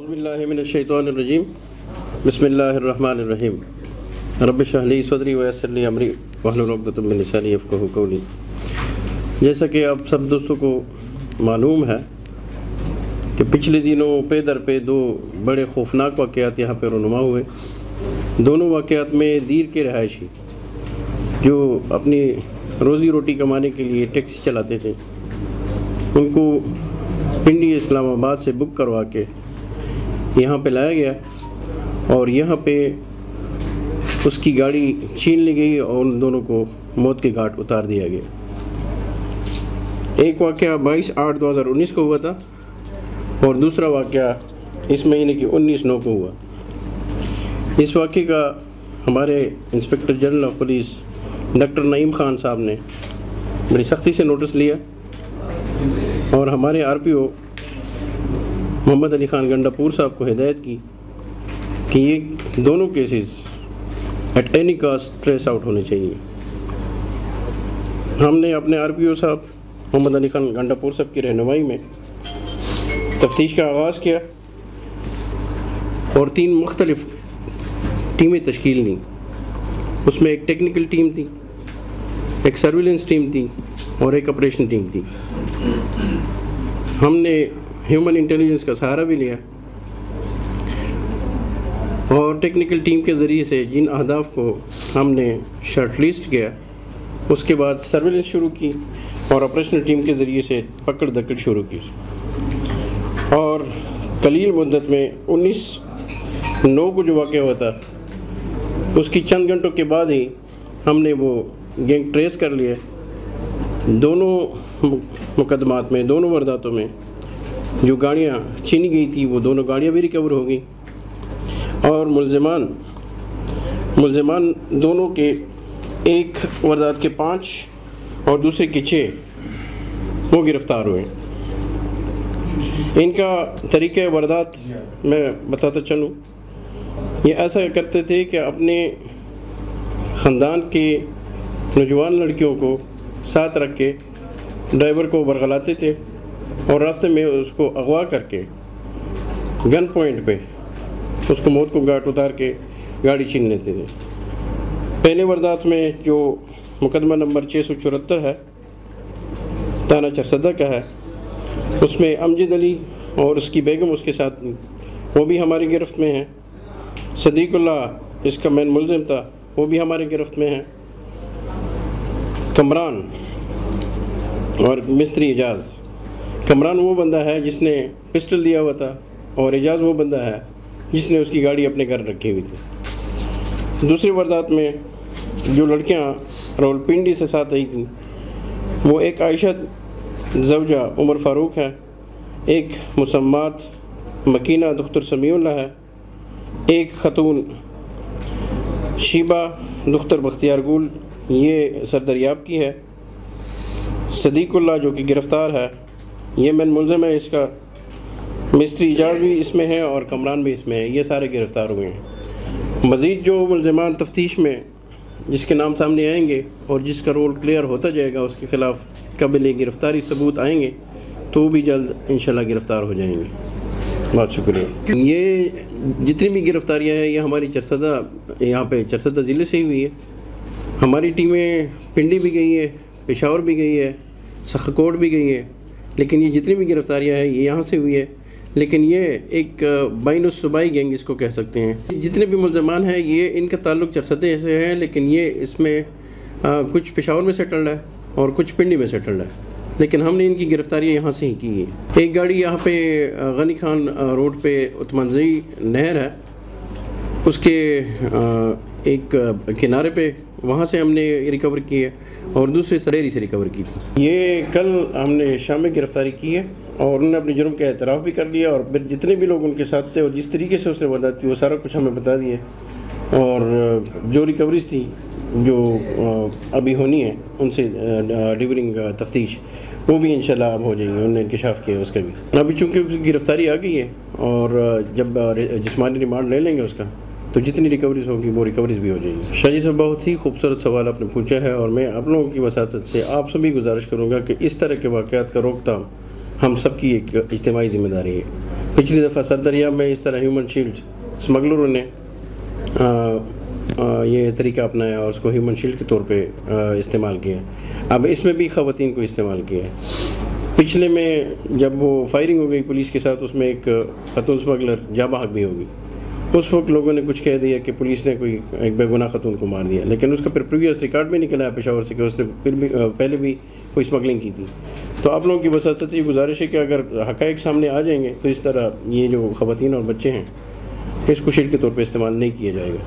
باللہ من الشیطان الرجیم۔ بسم اللہ الرحمن الرحیم۔ رب شرح لی صدری ویسر لی امری۔ وحلل عقدۃ من لسانی یفقهوا قولی۔ جیسا کہ آپ سب دوستوں کو معلوم ہے کہ پچھلے دنوں پے در پہ دو بڑے خوفناک واقعات یہاں پہ رونما ہوئے۔ دونوں واقعات میں دیر کے رہائشی جو اپنی روزی روٹی کمانے کے لیے ٹیکسی چلاتے تھے، ان کو پنڈی اسلام آباد سے بک کروا کے یہاں پہ لایا گیا اور یہاں پہ اس کی گاڑی چھین لی گئی اور ان دونوں کو موت کے گھاٹ اتار دیا گیا۔ ایک واقعہ بائیس آٹھ دو ہزار انیس کو ہوا تھا اور دوسرا واقعہ اس مہینے کی انیس نو کو ہوا۔ اس واقعے کا ہمارے inspector general of police doctor Naeem Khan صاحب نے بڑی سختی سے نوٹس لیا اور ہمارے آر پی او محمد علی خان گنڈا پور صاحب کو ہدایت کی کہ یہ دونوں cases at any cost trace out ہونے چاہیے۔ ہم نے اپنے آر پی او صاحب، محمد علی خان گنڈا پور صاحب کی رہنمائی میں تفتیش کا آغاز کیا اور تین مختلف ٹیمیں تشکیل دیں۔ اس میں ایک ٹیکنیکل ٹیم تھی، ایک سرویلنس ٹیم تھی اور ایک آپریشن ٹیم تھی۔ ہم نے ہیومن انٹیلیجنس کا سہارا بھی لیا۔ اور ٹیکنیکل ٹیم کے ذریعے سے جن اہداف کو ہم نے شارٹ لسٹ کیا، اس کے بعد سرویلنس شروع کی اور آپریشنل ٹیم کے ذریعے سے پکڑ دکڑ شروع کی۔ اور قلیل مدت میں انیس نو کو جو واقعہ ہوا تھا، اس کی چند گھنٹوں کے بعد ہی ہم نے وہ گینگ ٹریس کر لیا۔ دونوں مقدمات میں، دونوں وارداتوں میں جو گاڑیاں چھینی گئی تھی، وہ دونوں گاڑیاں بھی ریکور ہو گئیں۔ اور ملزمان ملزمان دونوں کے ایک واردات کے پانچ اور دوسرے کے چھ وہ گرفتار ہوئے۔ ان کا طریقہ واردات میں بتاتا چلوں۔ یہ ایسا کرتے تھے کہ اپنے خاندان کے نوجوان لڑکیوں کو ساتھ رکھ کے ڈرائیور کو برگلاتے تھے۔ اور راستے میں اس کو اغوا کر کے گن پوائنٹ پہ اس کو موت کو گاٹ اتار کے گاڑی چھین لیتے تھے۔ پہلے واردات میں جو مقدمہ نمبر چھ سو چورہتر ہے تانہ چرسدہ کا ہے، اس میں امجد علی اور اس کی بیگم اس کے ساتھ وہ بھی ہماری گرفت میں ہیں۔ صدیق اللہ، اس کا مین ملزم تھا، وہ بھی ہمارے گرفت میں ہیں۔ کمران اور مستری اعجاز۔ کمران وہ بندہ ہے جس نے پسٹل دیا ہوا تھا اور اعجاز وہ بندہ ہے جس نے اس کی گاڑی اپنے گھر رکھی ہوئی تھی۔ دوسری واردات میں جو لڑکیاں رول پنڈی سے ساتھ آئی تھیں، وہ ایک عائشہ زوجہ عمر فاروق ہے ایک مسمات مکینہ دختر سمیع اللہ ہے ایک خاتون شیبہ دختر بختیار گول، یہ سردریاب کی ہے، صدیق اللہ جو کہ گرفتار ہے۔ یہ مین ملزم ہے، اس کا مستری اجاز بھی اس میں ہے اور کمران بھی اس میں ہے۔ یہ سارے گرفتار ہوئے ہیں۔ مزید جو ملزمان تفتیش میں جس کے نام سامنے آئیں گے اور جس کا رول کلیئر ہوتا جائے گا، اس کے خلاف قبل گرفتاری ثبوت آئیں گے، تو بھی جلد انشاءاللہ گرفتار ہو جائیں گے۔ بہت شکریہ۔ یہ جتنی بھی گرفتاریاں ہیں، یہ ہماری چرسدہ، یہاں پہ چرسدہ ضلع سے ہی ہوئی ہے۔ ہماری ٹیمیں پنڈی بھی گئی ہے پشاور بھی گئی ہے سخکوٹ بھی گئی ہے لیکن یہ جتنی بھی گرفتاریاں ہیں، یہ یہاں سے ہوئی ہے لیکن یہ ایک بین الصوبائی گینگ اس کو کہہ سکتے ہیں۔ جتنے بھی ملزمان ہیں، یہ ان کا تعلق چرسدے سے ہے لیکن یہ اس میں کچھ پشاور میں سیٹلڈ ہے اور کچھ پنڈی میں سیٹلڈ ہے۔ لیکن ہم نے ان کی گرفتاریاں یہاں سے ہی کی ہیں۔ ایک گاڑی یہاں پہ غنی خان روڈ پہ اتمنزئی نہر ہے۔ اس کے ایک کنارے پہ وہاں سے ہم نے ریکور کی ہے اور دوسرے سریری سے ریکور کی تھی۔ یہ کل ہم نے شام میں گرفتاری کی ہے اور انہوں نے اپنے جرم کا اعتراف بھی کر لیا اور پھر جتنے بھی لوگ ان کے ساتھ تھے اور جس طریقے سے اس نے مدد کی وہ سارا کچھ ہمیں بتا دیے۔ اور جو ریکوریز تھی جو ابھی ہونی ہے ان سے ڈیورنگ تفتیش، وہ بھی انشاءاللہ اب ہو جائیں گے، انہوں نے انکشاف کیا اس کا بھی۔ ابھی چونکہ گرفتاری آ گئی ہے اور جب جسمانی ریمانڈ لے لیں گے اس کا تو جتنی ریکوریز ہوگی وہ ریکوریز بھی ہو جائیں گی۔ شاہ جی صاحب، بہت ہی خوبصورت سوال آپ نے پوچھا ہے اور میں آپ لوگوں کی وساطت سے آپ سے بھی گزارش کروں گا کہ اس طرح کے واقعات کا روک تھام ہم سب کی ایک اجتماعی ذمہ داری ہے۔ پچھلی دفعہ سردریاب میں اس طرح ہیومن شیلڈ اسمگلروں نے یہ طریقہ اپنایا اور اس کو ہیومن شیلڈ کے طور پہ استعمال کیا۔ اب اس میں بھی خواتین کو استعمال کیا ہے۔ پچھلے میں جب وہ فائرنگ ہو گئی پولیس کے ساتھ، اس میں ایک خاتون اسمگلر جاں بحق بھی ہوگی۔ اس وقت لوگوں نے کچھ کہہ دیا کہ پولیس نے کوئی ایک بے گناہ خاتون کو مار دیا، لیکن اس کا پھر پریویس ریکارڈ بھی نکلا ہے پشاور سے کہ اس نے پھر بھی، پہلے بھی کوئی اسمگلنگ کی تھی۔ تو آپ لوگوں کی وساطت یہ گزارش ہے کہ اگر حقائق سامنے آ جائیں گے تو اس طرح یہ جو خواتین اور بچے ہیں، اس کو شیر کے طور پہ استعمال نہیں کیا جائے گا۔